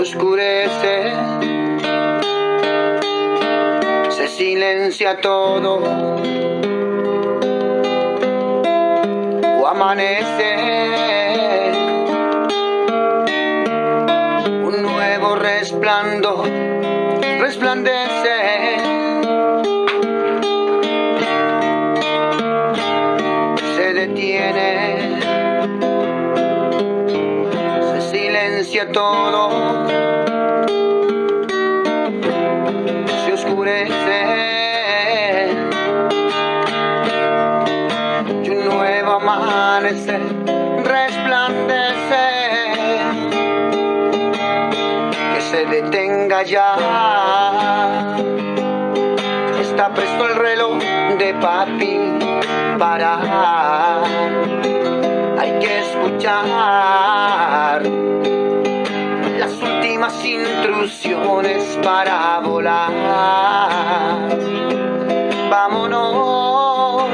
oscurece, se silencia todo o amanece un nuevo resplandor, resplandece. Se detiene. Silencia todo y un nuevo amanecer resplandece. Que se detenga ya. Está presto el reloj de papi para. Hay que escuchar últimas intrusiones para volar. Vámonos,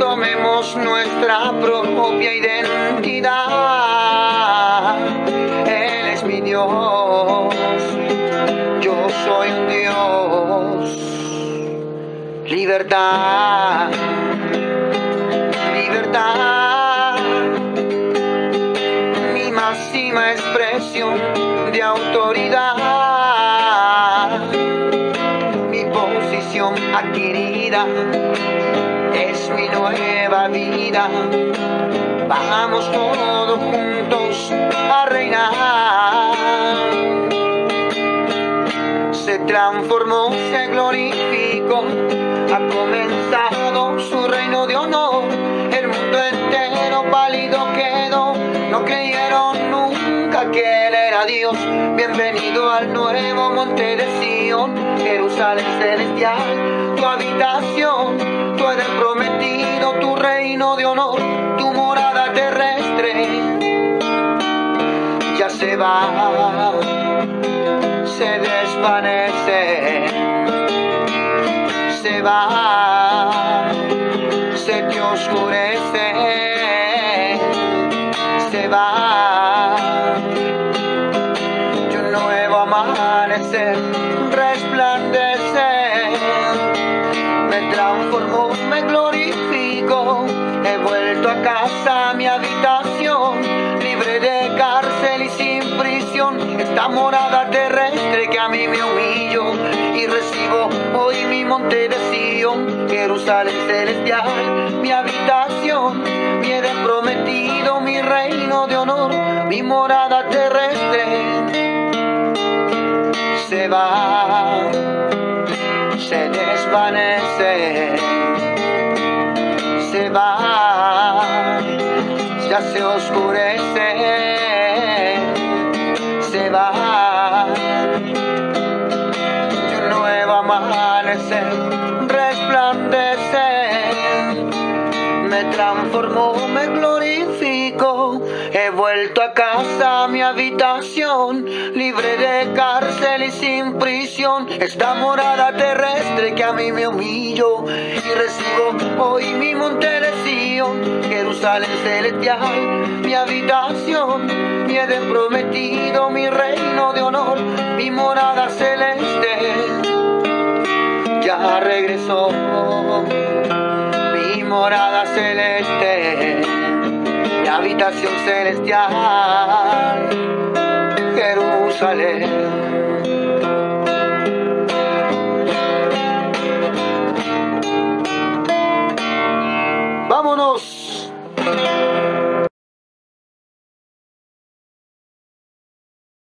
tomemos nuestra propia identidad. Él es mi Dios, yo soy un Dios. Libertad, libertad. Expresión de autoridad. Mi posición adquirida es mi nueva vida. Vamos todos juntos a reinar. Se transformó, se glorificó, ha comenzado su reino de honor. El mundo entero pálido quedó, no creyeron que Él era Dios. Bienvenido al nuevo monte de Sion, Jerusalén celestial, tu habitación, tú eres prometido, tu reino de honor, tu morada terrestre. Ya se va, se desvanece, se va, se te oscurece, se va. Resplandecer. Me transformó, me glorifico. He vuelto a casa, a mi habitación, libre de cárcel y sin prisión. Esta morada terrestre que a mí me humillo y recibo hoy mi monte de Sion, Jerusalén celestial, mi habitación, mi prometido, mi reino de honor, mi morada terrestre se va, se desvanece, se va, ya se oscurece, se va, y un nuevo amanecer resplandece, me transformó, me glorificó, he vuelto a casa, a mi habitación, libre de cárcel y sin prisión. Esta morada terrestre que a mí me humillo y recibo hoy mi monte de Sion, Jerusalén celestial, mi habitación, mi Edén prometido, mi reino de honor, mi morada celeste. Ya regresó celeste, habitación celestial. Jerusalén.